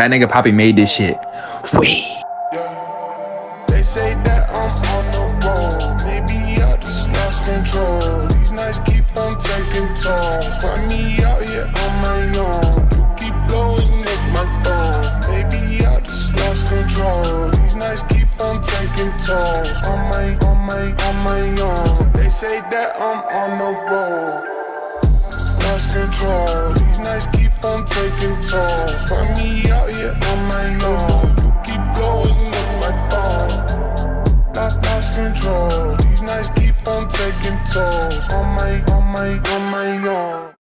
That nigga Poppy made this shit. Wee. They say that I'm on the road. Maybe I just lost control. These nights keep on taking tolls. Find me out here on my own. You keep blowing up my phone. Maybe I just lost control. These nights keep on taking tolls. On my, on my, on my own. They say that I'm on the road. Lost control. These nights keep on taking tolls. Find me out here on my own. You keep blowing up my phone. I lost control. These nights keep on taking tolls. On my, on my, on my.